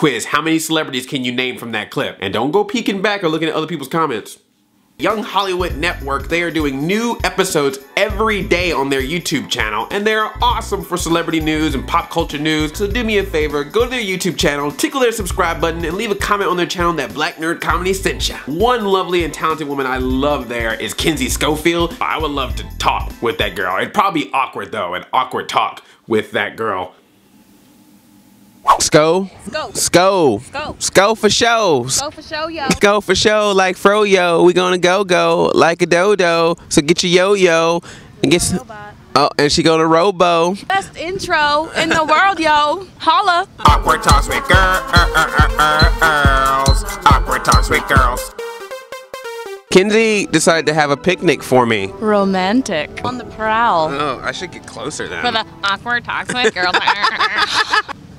Quiz, how many celebrities can you name from that clip? And don't go peeking back or looking at other people's comments. Young Hollywood Network, they are doing new episodes every day on their YouTube channel, and they're awesome for celebrity news and pop culture news. So do me a favor, go to their YouTube channel, tickle their subscribe button, and leave a comment on their channel that Black Nerd Comedy sent ya. One lovely and talented woman I love there is Kinsey Schofield. I would love to talk with that girl. It'd probably be awkward though, an awkward talk with that girl. Sko? Sko. Sko. Sko. Sko for show. Go for show, yo. Go for show like Froyo. We gonna go go like a dodo. So get your yo-yo and get some. Oh, and she go to Robo. Best intro in the world, yo. Holla. Awkward talks with girls. Awkward talks with girls. Kinsey decided to have a picnic for me. Romantic. On the prowl. Oh, I should get closer then. For the awkward talks with girls.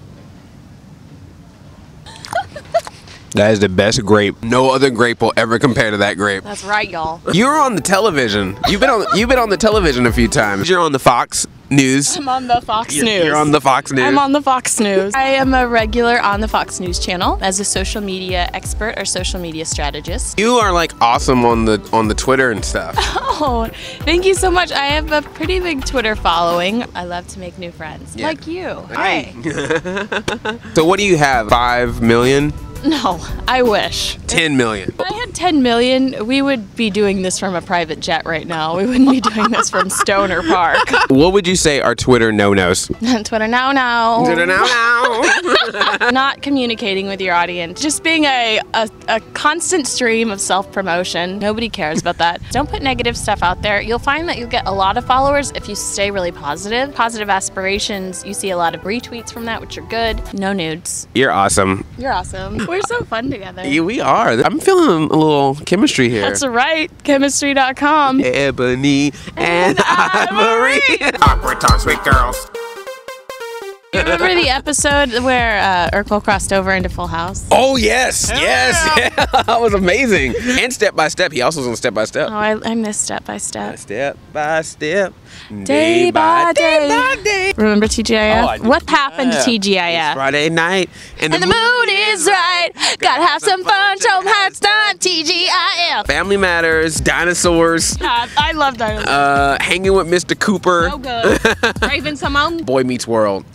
That is the best grape. No other grape will ever compare to that grape. That's right, y'all. You're on the television. You've been on. You've been on the television a few times. You're on the Fox News. I'm on the Fox News. You're on the Fox News. I'm on the Fox News. I am a regular on the Fox News channel as a social media expert or social media strategist. You are like awesome on the on the Twitter and stuff. Oh, thank you so much. I have a pretty big Twitter following. I love to make new friends, Yeah. like you. Hi. So what do you have? Five million? No, I wish. Ten million? If I had 10 million, we would be doing this from a private jet right now. We wouldn't be doing this from Stoner Park. What would you say are Twitter no-nos? Twitter no-no. Twitter now, Not communicating with your audience. Just being a, a, a constant stream of self promotion. Nobody cares about that. Don't put negative stuff out there. You'll find that you'll get a lot of followers if you stay really positive. Positive aspirations, you see a lot of retweets from that, which are good. No nudes. You're awesome. You're awesome. We're so fun together. Yeah, we are. I'm feeling a little chemistry here. That's right. Chemistry.com. Ebony and Ivory. Awkward talks with girls. Remember the episode where uh, Urkel crossed over into Full House? Oh yes, yes, yeah. that was amazing. And step by step, he also was on step by step. Oh, I, I missed step by step. Step by step, Day by day. by day. Remember TGIF? Oh, what happened to. TGIF? It's Friday night, and, And the mood is right. Gotta have some fun. How it's done. TGIF. Family Matters, dinosaurs, I love dinosaurs. uh, hanging with Mr. Cooper, so good. Raven-Symoné. Boy Meets World.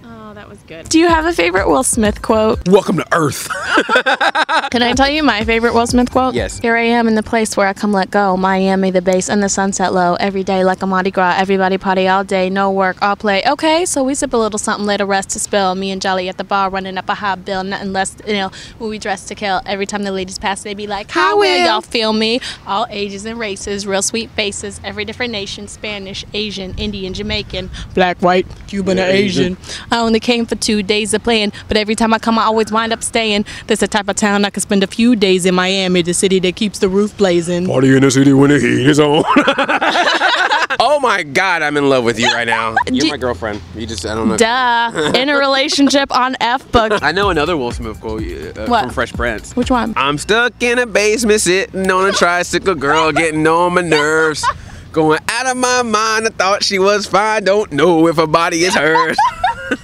That was good. Do you have a favorite Will Smith quote? Welcome to Earth. Can I tell you my favorite Will Smith quote? Yes. Here I am in the place where I come let go. Miami, the base, and the sunset low. Every day like a Mardi Gras. Everybody party all day. No work, all play. Okay, so we sip a little something, let the rest to spill. Me and Charlie at the bar running up a high bill. Nothing less, you know, when we dress to kill. Every time the ladies pass, they be like, How will y'all feel me? All ages and races, real sweet faces. Every different nation Spanish, Asian, Indian, Jamaican, black, white, Cuban, or Asian. I only came for two days of playing, but every time I come, I always wind up staying. This is the type of town I could spend a few days in Miami, the city that keeps the roof blazing. Party in the city when the heat is on. oh my God, I'm in love with you right now. You're Do- my girlfriend. You just, I don't know. Duh. In a relationship on F book. I know another Will Smith quote uh, What? from Fresh Prince. Which one? I'm stuck in a basement sitting on a tricycle, girl, getting on my nerves. Going out of my mind, I thought she was fine. Don't know if her body is hers.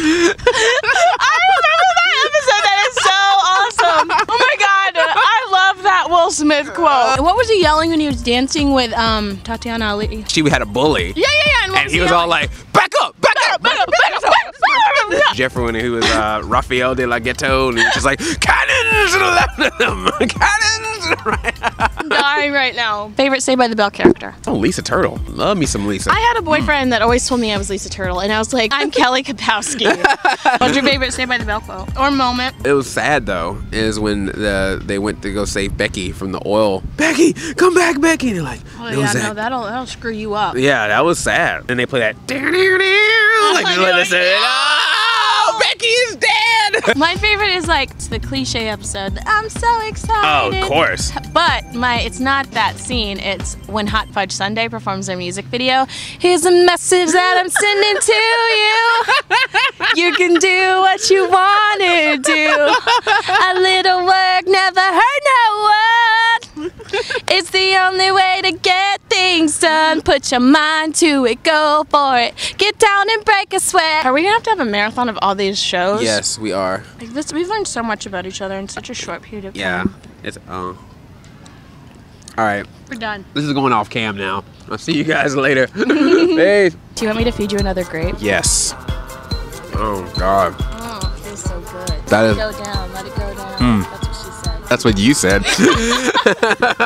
I remember that episode. That is so awesome. Oh my god, I love that Will Smith quote. What was he yelling when he was dancing with um Tatyana Ali? she had a bully. Yeah, yeah, yeah. And, And he was all like, back up, back up, back up, back up. Geoffrey, when he was uh, Rafael de la Ghetto, and he was just like, cannons to the left of them, cannons to the right. I'm dying right now. Favorite Saved by the Bell character? Oh, Lisa Turtle. Love me some Lisa. I had a boyfriend that always told me I was Lisa Turtle, and I was like, I'm Kelly Kapowski. What's your favorite Saved by the Bell quote or moment? It was sad though, is when the, they went to go save Becky from the oil. Becky, come back, Becky. And they're like, Oh no, yeah, Zack. no, that'll that'll screw you up. Yeah, that was sad. And they play that. Like, let it say, is dead. My favorite is like the cliche episode. I'm so excited. Oh, of course. But my it's not that scene. It's when Hot Fudge Sunday performs their music video. Here's a message that I'm sending to you. You can do what you want to do. A little work never hurt no one. It's the only way to get. Things done. Put your mind to it, go for it. Get down and break a sweat. Are we gonna have to have a marathon of all these shows? Yes, we are. Like this, we've learned so much about each other in such a short period of Yeah. time. It's uh. All right. We're done. This is going off cam now. I'll see you guys later. Peace. Do you want me to feed you another grape? Yes. Oh God. Oh, it feels so good. That let is- it go down. Let it go down. That's what she said. That's what you said.